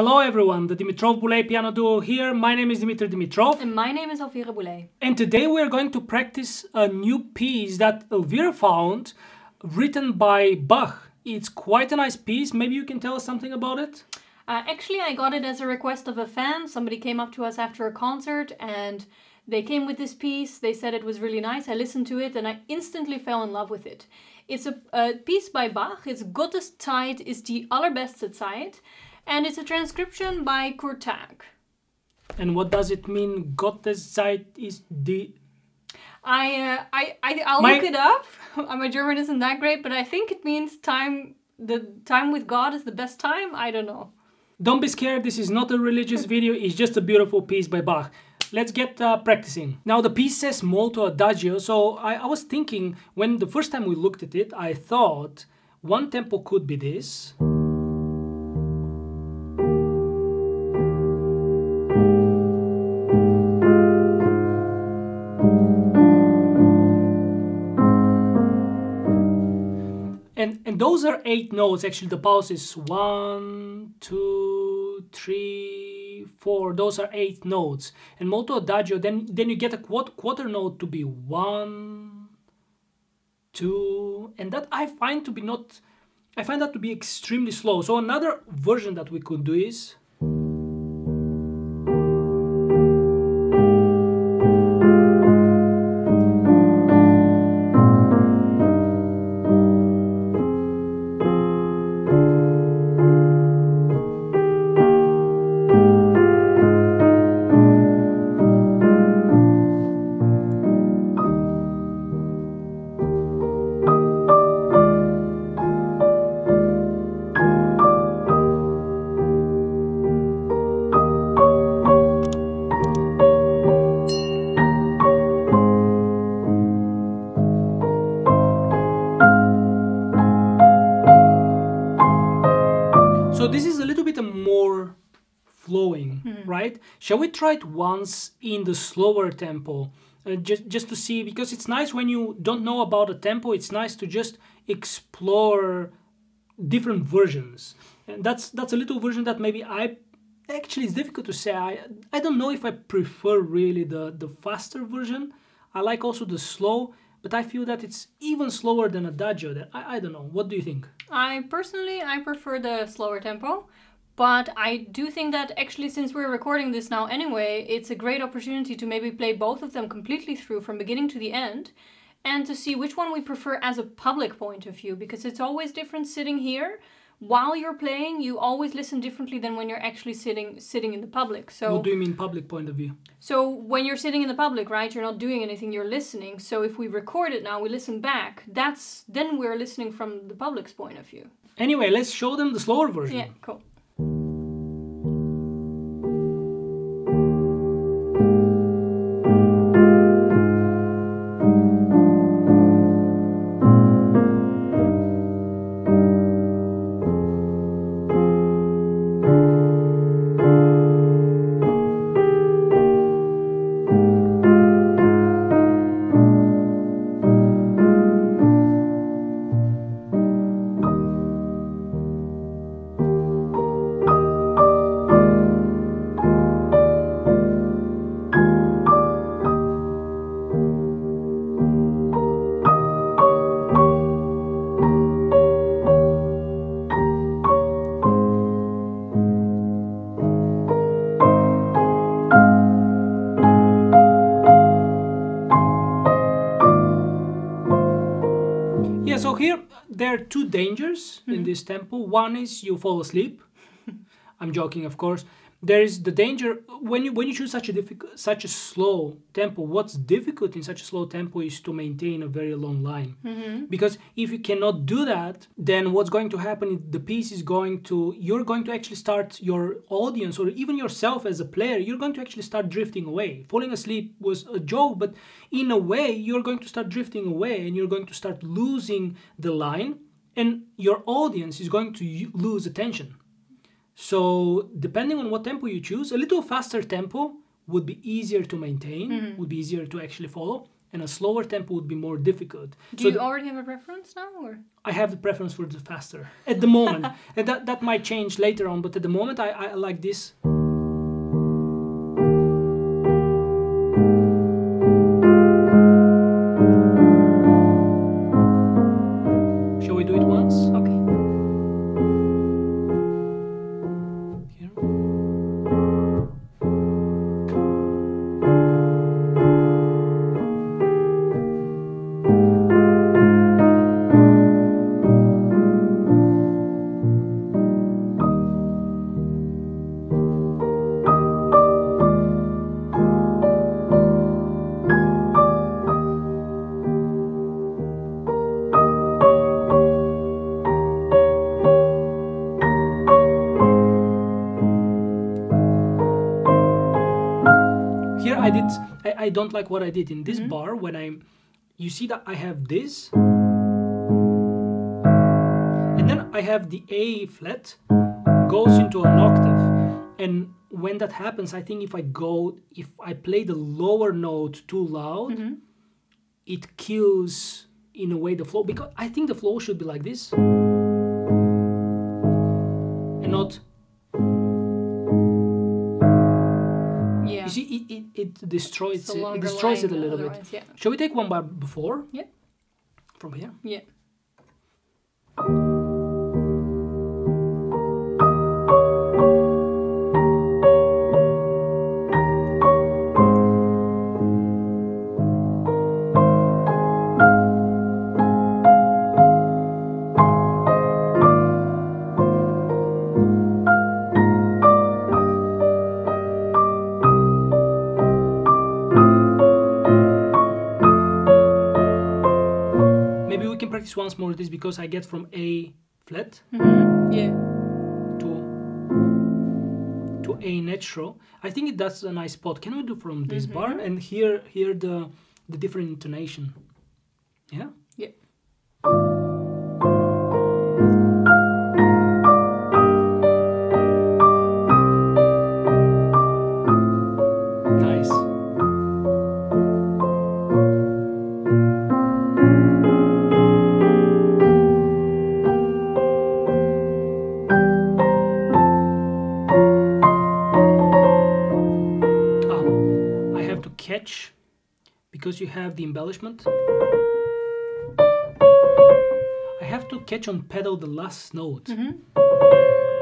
Hello everyone, the Dimitrov Boelee piano duo here. My name is Dimitri Dimitrov. And my name is Elvira Boelee. And today we are going to practice a new piece that Elvira found, written by Bach. It's quite a nice piece. Maybe you can tell us something about it? Uh, actually, I got it as a request of a fan. Somebody came up to us after a concert and they came with this piece. They said it was really nice. I listened to it and I instantly fell in love with it. It's a, a piece by Bach. It's Gottes Zeit ist die allerbeste Zeit. And it's a transcription by Kurtág. And what does it mean? Gottes Zeit ist die... I, uh, I, I, I'll My... look it up. My German isn't that great, but I think it means time, the time with God is the best time. I don't know. Don't be scared, this is not a religious video, it's just a beautiful piece by Bach. Let's get uh, practicing. Now the piece says molto adagio, so I, I was thinking, when the first time we looked at it, I thought one tempo could be this. Those are eight notes. Actually the pulse is one two three four. Those are eight notes. And molto adagio then then you get a quarter, quarter note to be one two. And that i find to be not i find that to be extremely slow. So another version that we could do is So this is a little bit more flowing, mm. right? Shall we try it once in the slower tempo? Uh, just just to see because it's nice when you don't know about a tempo it's nice to just explore different versions and that's that's a little version that maybe i actually it's difficult to say i i don't know if i prefer really the the faster version i like also the slow but I feel that it's even slower than Adagio. That I, I don't know. What do you think? I personally I prefer the slower tempo, but I do think that actually since we're recording this now anyway, it's a great opportunity to maybe play both of them completely through from beginning to the end and to see which one we prefer as a public point of view because it's always different sitting here while you're playing, you always listen differently than when you're actually sitting sitting in the public. So what do you mean public point of view? So when you're sitting in the public, right, you're not doing anything, you're listening. So if we record it now, we listen back. That's then we're listening from the public's point of view. Anyway, let's show them the slower version. Yeah, cool. There are two dangers mm-hmm. in this tempo. One is you fall asleep. I'm joking, of course. There is the danger when you when you choose such a difficult, such a slow tempo. What's difficult in such a slow tempo is to maintain a very long line, mm-hmm. because if you cannot do that, then what's going to happen? Is the piece is going to you're going to actually start your audience or even yourself as a player. You're going to actually start drifting away. Falling asleep was a joke, but in a way, you're going to start drifting away, and you're going to start losing the line, and your audience is going to lose attention so depending on what tempo you choose, a little faster tempo would be easier to maintain, mm-hmm. would be easier to actually follow. and a slower tempo would be more difficult. Do So you already have a preference now, or I have the preference for the faster at the moment, and that, that might change later on. But at the moment, I, I like this. I, don't like what I did in this mm-hmm. bar when I'm. You see that I have this, and then I have the A flat goes into an octave, and when that happens, I think if I go, if I play the lower note too loud, mm-hmm. it kills in a way the flow because I think the flow should be like this, and not. It, it, it destroys it, it destroys it a little bit. Yeah. Shall we take one bar before? Yeah. From here. Yeah. Practice once more this because I get from A flat hmm Yeah. to to A natural. I think that's a nice spot. Can we do from this bar and hear hear the the different intonation? Yeah. You have the embellishment. I have to catch on pedal the last note. Mm-hmm.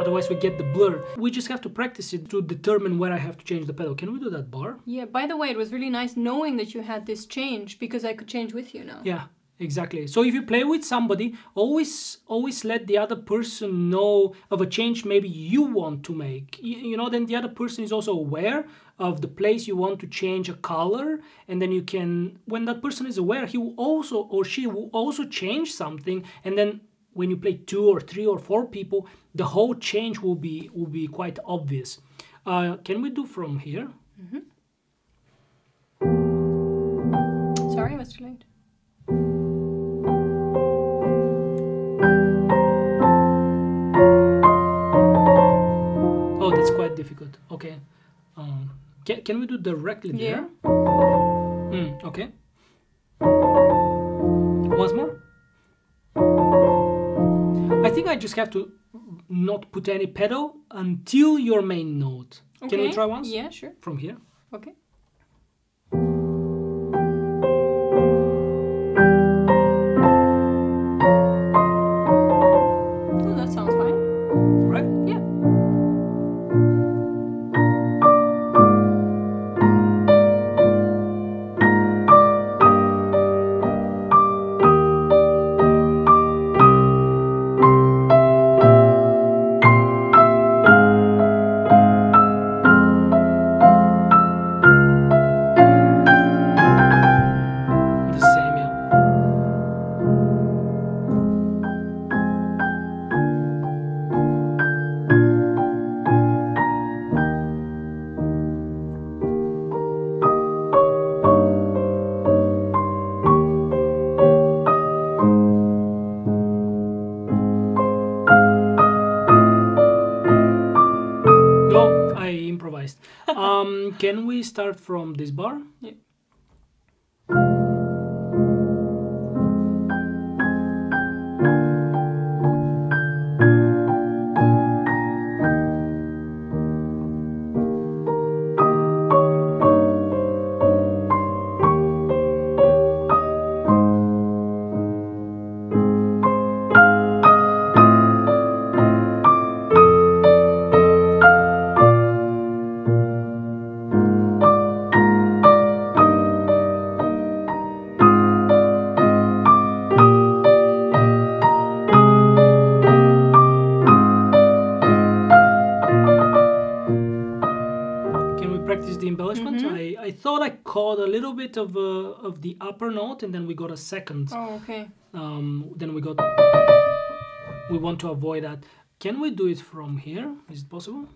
Otherwise, we get the blur. We just have to practice it to determine where I have to change the pedal. Can we do that bar? Yeah. By the way, it was really nice knowing that you had this change because I could change with you now. Yeah, exactly. So if you play with somebody, always always let the other person know of a change maybe you want to make. You, you know, then the other person is also aware of the place you want to change a color, and then you can. When that person is aware, he will also or she will also change something, and then when you play two or three or four people, the whole change will be will be quite obvious. Uh, can we do from here? Sorry, I was too late. Quite difficult. Okay. Um, can, can we do directly Yeah. there? Mm, okay. Once more. I think I just have to not put any pedal until your main note. Can we try once? Yeah, sure. From here? Okay. Start from this bar? I, I thought I caught a little bit of uh, of the upper note, and then we got a second. Oh, okay. Um, then we got. We want to avoid that. Can we do it from here? Is it possible?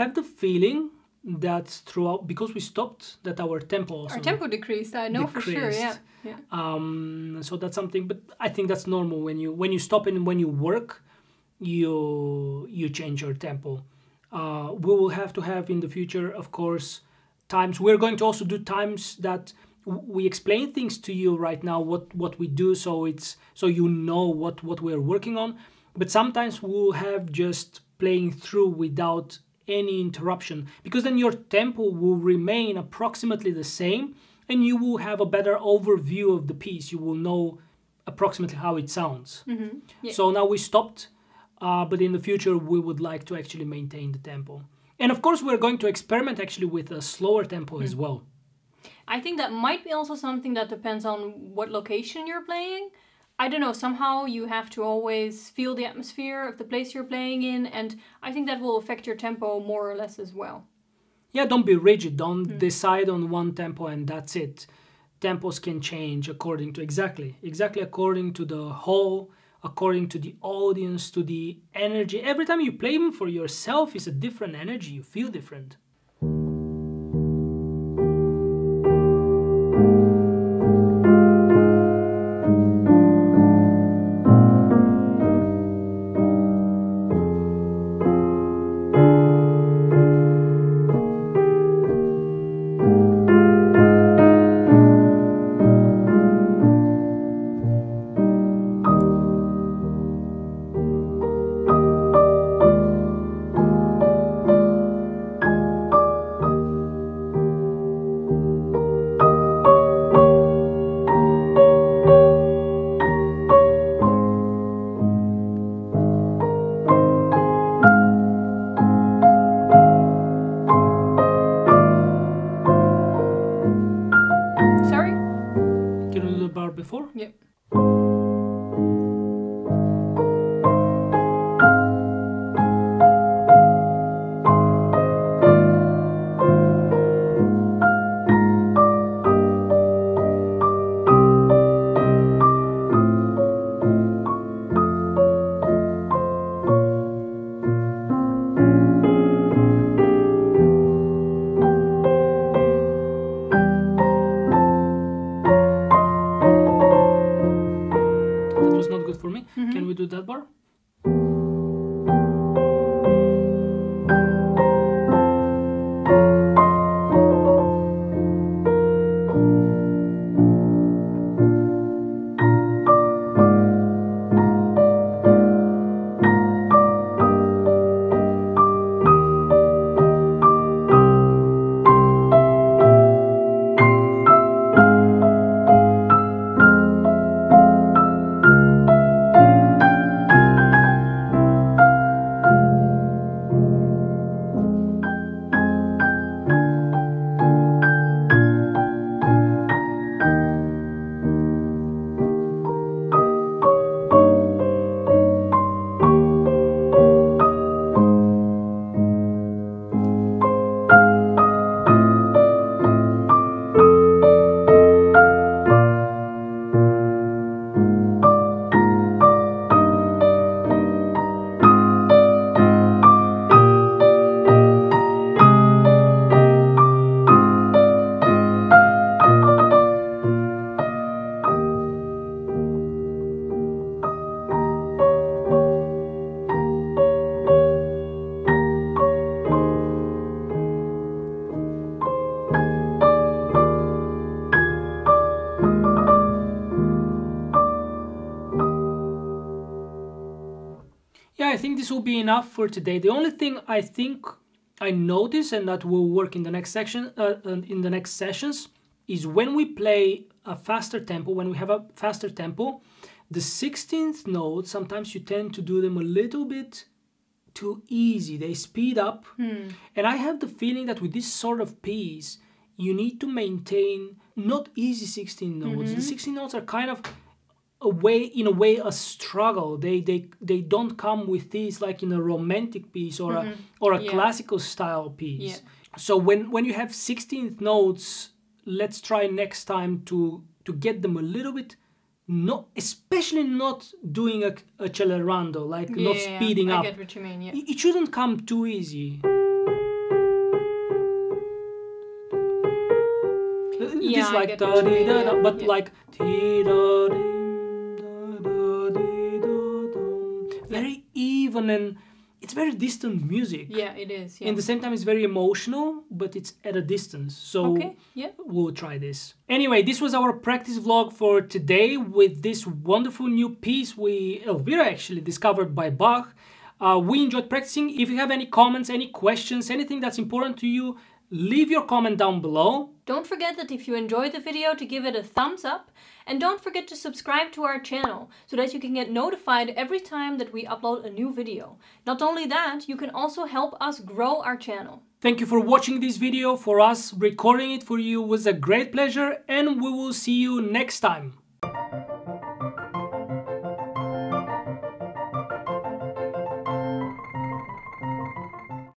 Have the feeling that throughout because we stopped that our tempo also Our tempo decreased. I know for sure. Yeah. Yeah. um so that's something but i think that's normal when you when you stop and when you work you you change your tempo uh we will have to have in the future of course times we're going to also do times that we explain things to you right now what what we do so it's so you know what what we're working on but sometimes we'll have just playing through without any interruption because then your tempo will remain approximately the same and you will have a better overview of the piece you will know approximately how it sounds Mm-hmm. Yeah. so now we stopped uh, but in the future we would like to actually maintain the tempo and of course we're going to experiment actually with a slower tempo as well I think that might be also something that depends on what location you're playing. I don't know, somehow you have to always feel the atmosphere of the place you're playing in, and I think that will affect your tempo more or less as well. yeah don't be rigid. Don't hmm. decide on one tempo and that's it. Tempos can change according to exactly exactly according to the whole according to the audience to the energy. Every time you play them for yourself is a different energy. You feel different this will be enough for today. The only thing I think I notice and that will work in the next section, uh, uh in the next sessions, is when we play a faster tempo, when we have a faster tempo, the 16th notes sometimes you tend to do them a little bit too easy. They speed up, hmm. and I have the feeling that with this sort of piece, you need to maintain not easy 16 notes. The mm-hmm. 16 notes are kind of a way in a way a struggle they they they don't come with these like in a romantic piece or a mm-hmm. or a Yeah. classical style piece Yeah. so when when you have 16th notes let's try next time to to get them a little bit not especially not doing a, accelerando like not Yeah, speeding I up get what you mean. Yeah. it it shouldn't come too easy Yeah, this I like da what you dee mean, da da, but like even and it's very distant music. Yeah, it is. Yeah. In the same time, it's very emotional, but it's at a distance. So okay. Yeah. we'll try this. Anyway, this was our practice vlog for today with this wonderful new piece we Elvira actually discovered by Bach. Uh, we enjoyed practicing. If you have any comments, any questions, anything that's important to you, leave your comment down below. Don't forget that if you enjoyed the video to give it a thumbs up and don't forget to subscribe to our channel so that you can get notified every time that we upload a new video. Not only that, you can also help us grow our channel. Thank you for watching this video. For us, recording it for you was a great pleasure and we will see you next time.